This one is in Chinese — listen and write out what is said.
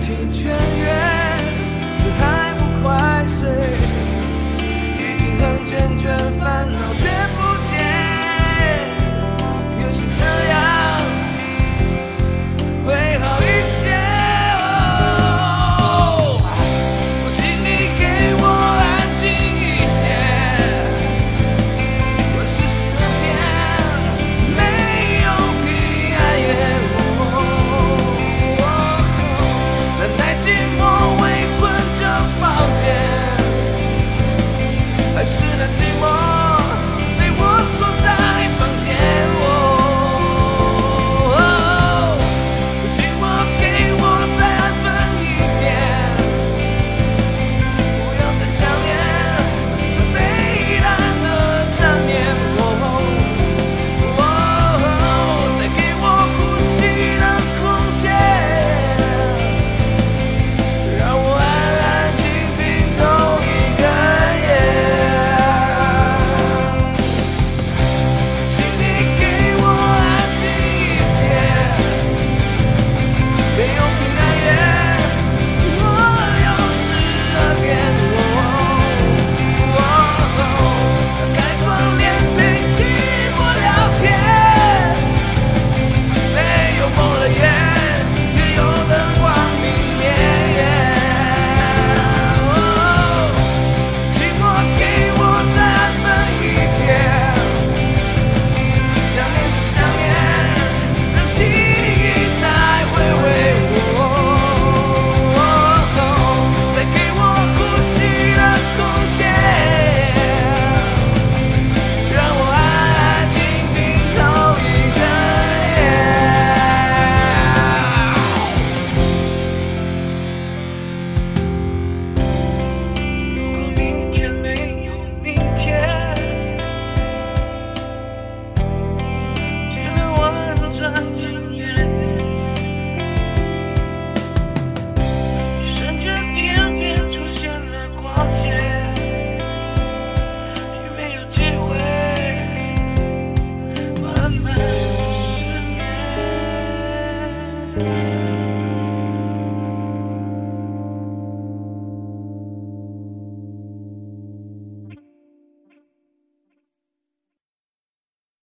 听劝